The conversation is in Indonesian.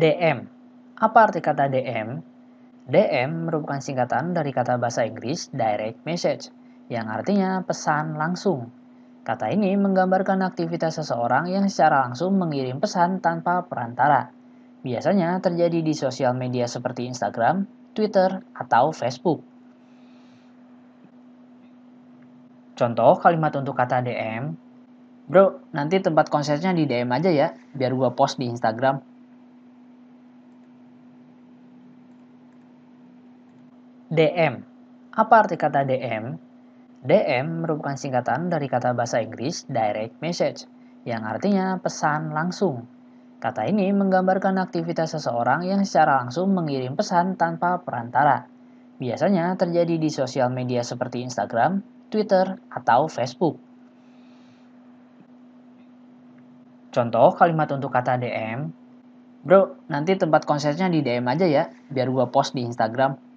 DM. Apa arti kata DM? DM merupakan singkatan dari kata bahasa Inggris direct message, yang artinya pesan langsung. Kata ini menggambarkan aktivitas seseorang yang secara langsung mengirim pesan tanpa perantara. Biasanya terjadi di sosial media seperti Instagram, Twitter, atau Facebook. Contoh kalimat untuk kata DM, Bro, nanti tempat konsernya di DM aja ya, biar gua post di Instagram. DM. Apa arti kata DM? DM merupakan singkatan dari kata bahasa Inggris direct message, yang artinya pesan langsung. Kata ini menggambarkan aktivitas seseorang yang secara langsung mengirim pesan tanpa perantara. Biasanya terjadi di sosial media seperti Instagram, Twitter, atau Facebook. Contoh kalimat untuk kata DM, Bro, nanti tempat konsernya di DM aja ya, biar gua post di Instagram.